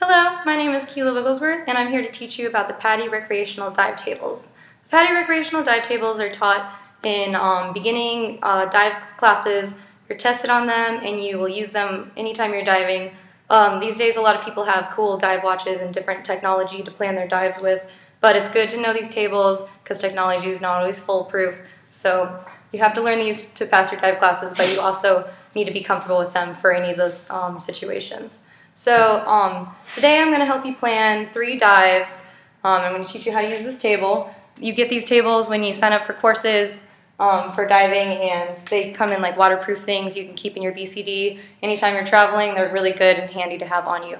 Hello, my name is Keela Wiglesworth and I'm here to teach you about the PADI recreational dive tables. The PADI recreational dive tables are taught in um, beginning uh, dive classes. You're tested on them and you will use them anytime you're diving. Um, these days a lot of people have cool dive watches and different technology to plan their dives with, but it's good to know these tables because technology is not always foolproof. So you have to learn these to pass your dive classes, but you also need to be comfortable with them for any of those um, situations. So um, today I'm going to help you plan three dives. Um, I'm going to teach you how to use this table. You get these tables when you sign up for courses um, for diving and they come in like waterproof things you can keep in your BCD. Anytime you're traveling, they're really good and handy to have on you.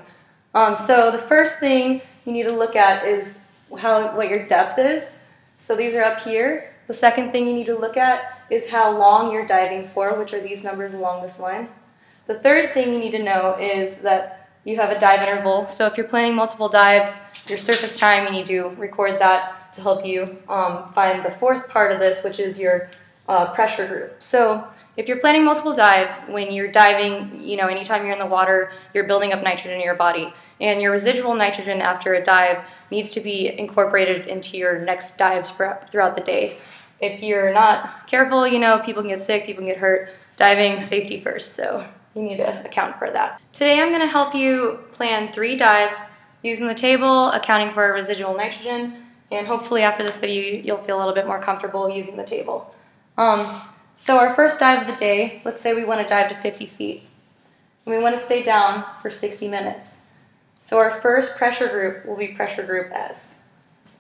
Um, so the first thing you need to look at is how what your depth is. So these are up here. The second thing you need to look at is how long you're diving for, which are these numbers along this line. The third thing you need to know is that you have a dive interval. So if you're planning multiple dives, your surface time, you need to record that to help you um, find the fourth part of this, which is your uh, pressure group. So if you're planning multiple dives, when you're diving, you know, anytime you're in the water, you're building up nitrogen in your body. And your residual nitrogen after a dive needs to be incorporated into your next dives throughout the day. If you're not careful, you know, people can get sick, people can get hurt. Diving, safety first. So you need to account for that. Today I'm going to help you plan three dives using the table, accounting for residual nitrogen, and hopefully after this video you'll feel a little bit more comfortable using the table. Um, so our first dive of the day, let's say we want to dive to 50 feet. And we want to stay down for 60 minutes. So our first pressure group will be pressure group S.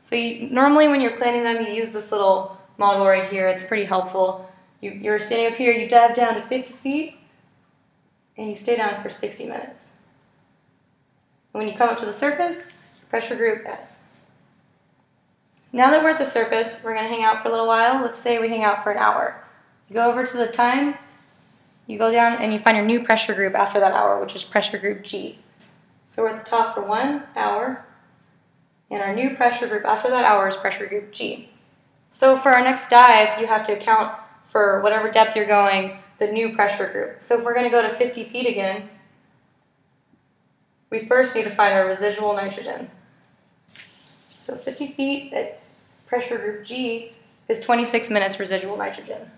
So you, normally when you're planning them, you use this little model right here. It's pretty helpful. You, you're standing up here, you dive down to 50 feet, and you stay down for 60 minutes. And when you come up to the surface, pressure group S. Now that we're at the surface, we're going to hang out for a little while. Let's say we hang out for an hour. You go over to the time, you go down, and you find your new pressure group after that hour, which is pressure group G. So we're at the top for one hour, and our new pressure group after that hour is pressure group G. So for our next dive, you have to account for whatever depth you're going the new pressure group. So if we're going to go to 50 feet again, we first need to find our residual nitrogen. So 50 feet at pressure group G is 26 minutes residual nitrogen.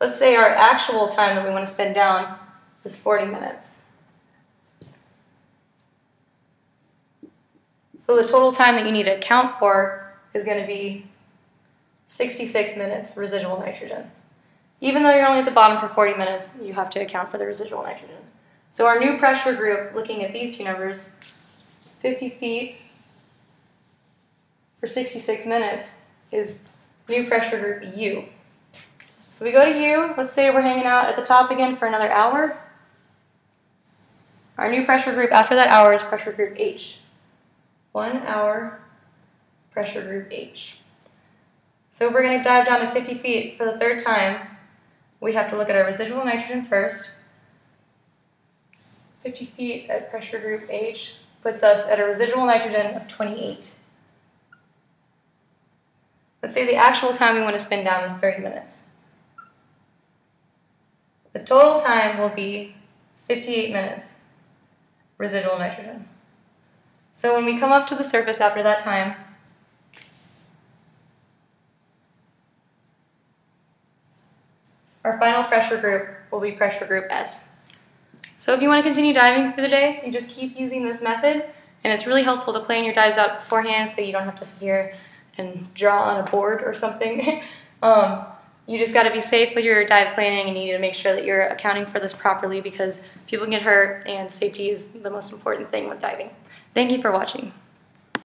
Let's say our actual time that we want to spend down is 40 minutes. So the total time that you need to account for is going to be 66 minutes residual nitrogen. Even though you're only at the bottom for 40 minutes, you have to account for the residual nitrogen. So our new pressure group, looking at these two numbers, 50 feet for 66 minutes is new pressure group U. So we go to U, let's say we're hanging out at the top again for another hour. Our new pressure group after that hour is pressure group H. One hour, pressure group H. So if we're going to dive down to 50 feet for the third time, we have to look at our residual nitrogen first. 50 feet at pressure group H puts us at a residual nitrogen of 28. Let's say the actual time we want to spin down is 30 minutes. The total time will be 58 minutes residual nitrogen. So when we come up to the surface after that time, Our final pressure group will be pressure group S. So if you want to continue diving for the day, you just keep using this method, and it's really helpful to plan your dives out beforehand so you don't have to sit here and draw on a board or something. um, you just got to be safe with your dive planning and you need to make sure that you're accounting for this properly because people get hurt and safety is the most important thing with diving. Thank you for watching.